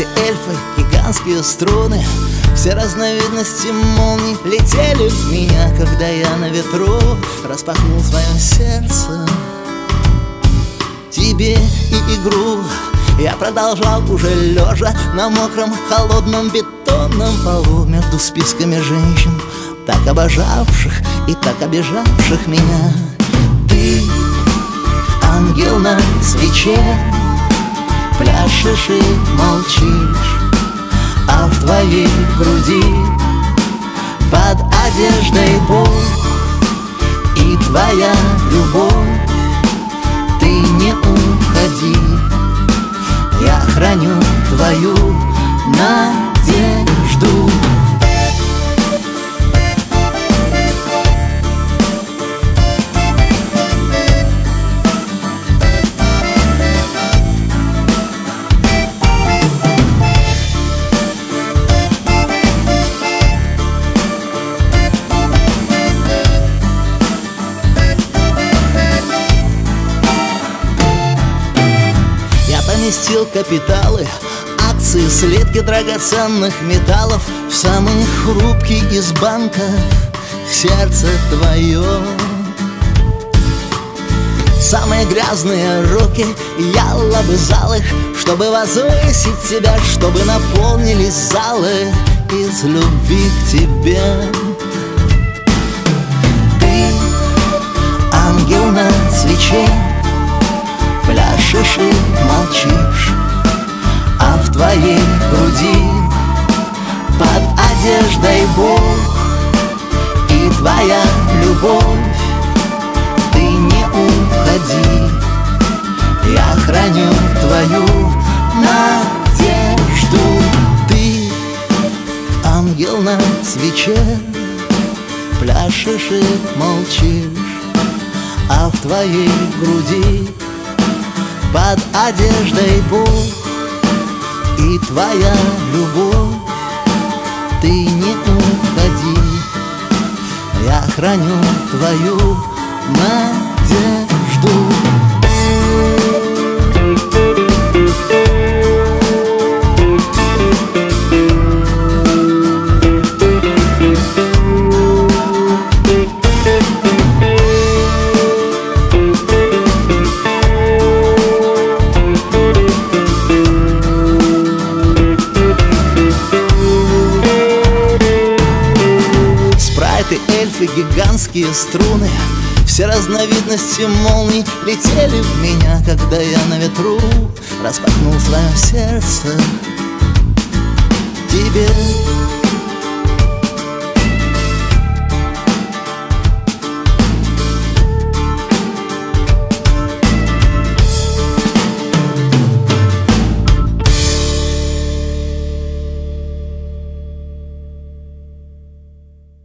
эльфы, гигантские струны. Все разновидности молний летели в меня Когда я на ветру распахнул свое сердце. Тебе и игру я продолжал уже лежа на мокром холодном бетонном полу Между списками женщин, так обожавших и так обижавших меня. Ты ангел на свече Пляшешь и молчишь А в твоей груди Под одеждой боль. И твоя любовь Ты не уходи. Я храню твою надежду поместил капиталы Акции, слитки драгоценных металлов В самый хрупкий из банков. Сердце твое. Самые грязные руки Я лобызал их Чтобы возвысить тебя Чтобы наполнились залы Из любви к тебе. Ты ангел на свече Пляшешь и молчишь твоей груди. Под одеждой Бог И твоя любовь. Ты не уходи Я храню твою надежду. Ты ангел на свече Пляшешь и молчишь А в твоей груди под одеждой Бог И твоя любовь. Ты не уходи. Я храню твою надежду Эльфы, гигантские струны. Все разновидности молний летели в меня Когда я на ветру распахнул свое сердце. Тебе